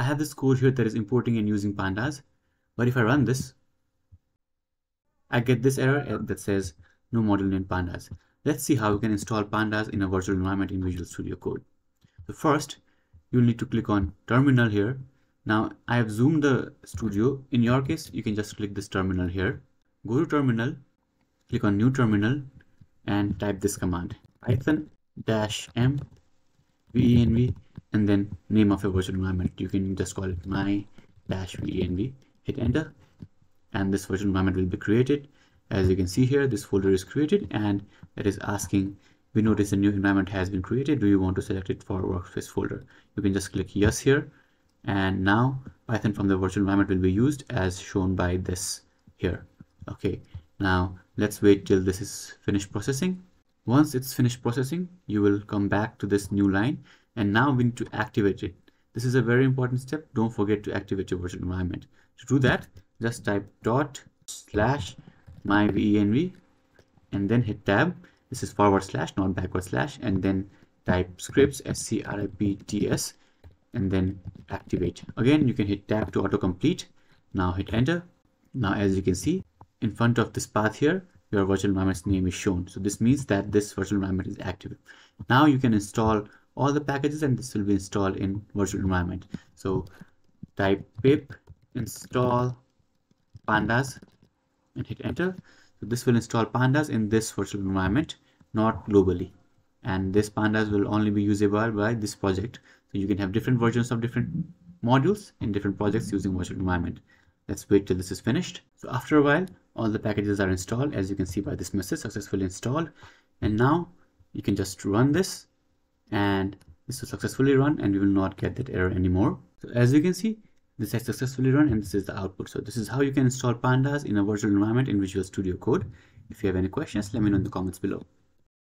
I have this code here that is importing and using pandas. But if I run this, I get this error uh, that says no module named pandas. Let's see how we can install pandas in a virtual environment in Visual Studio Code. So first, you'll need to click on terminal here. Now I have zoomed the studio. In your case, you can just click this terminal here. Go to terminal, click on new terminal and type this command python dash m venv and then name of your virtual environment. You can just call it my dash venv. Hit enter and this virtual environment will be created. As you can see here, this folder is created and it is asking, we notice a new environment has been created. Do you want to select it for workspace folder? You can just click yes here. And now Python from the virtual environment will be used as shown by this here. Okay, now let's wait till this is finished processing. Once it's finished processing, you will come back to this new line and now we need to activate it. This is a very important step. Don't forget to activate your virtual environment. To do that, just type dot slash myvenv and then hit tab. This is forward slash, not backward slash, and then type scripts s-c-r-i-p-t-s and then activate. Again, you can hit tab to autocomplete. Now hit enter. Now as you can see, in front of this path here, your virtual environment's name is shown. So this means that this virtual environment is active. Now you can install all the packages and this will be installed in virtual environment. So type pip install pandas and hit enter. So this will install pandas in this virtual environment, not globally. And this pandas will only be usable by this project. So you can have different versions of different modules in different projects using virtual environment. Let's wait till this is finished. So after a while, all the packages are installed as you can see by this message successfully installed. And now you can just run this and this will successfully run and you will not get that error anymore. So as you can see, this has successfully run and this is the output. So this is how you can install pandas in a virtual environment in Visual Studio Code. If you have any questions, let me know in the comments below.